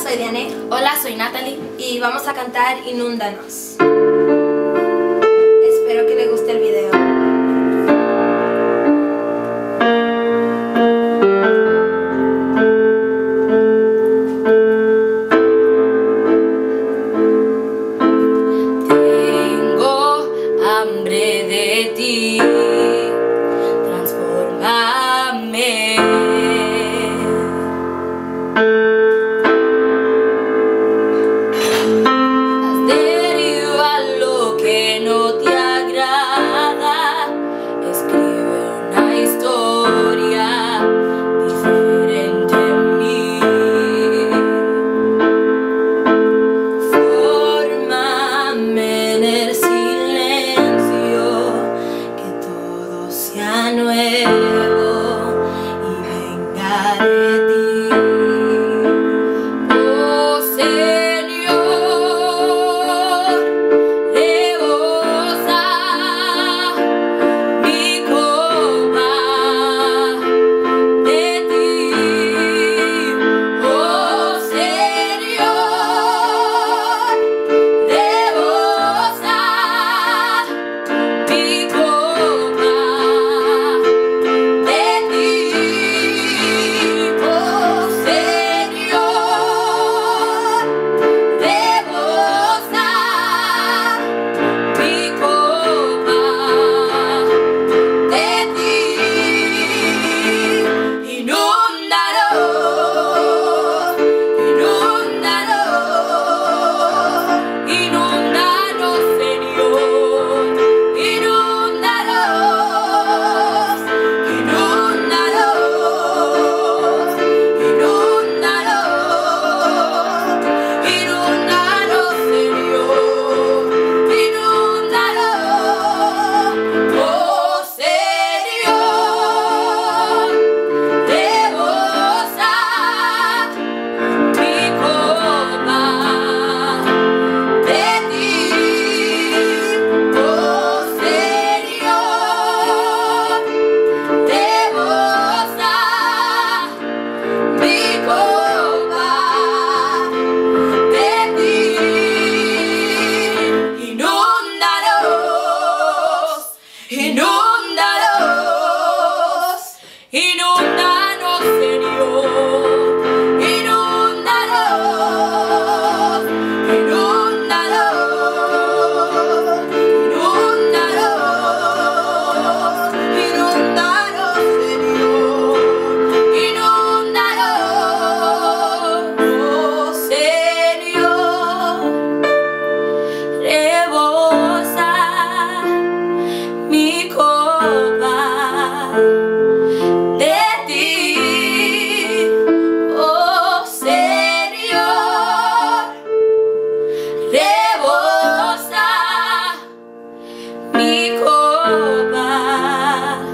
soy Diane. Hola, soy Natalie. Y vamos a cantar Inúndanos.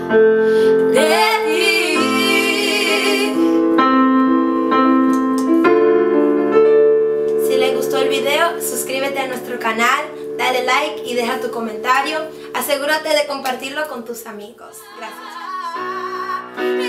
Si te gustó el video suscríbete a nuestro canal, dale like y deja tu comentario. Asegúrate de compartirlo con tus amigos. Gracias.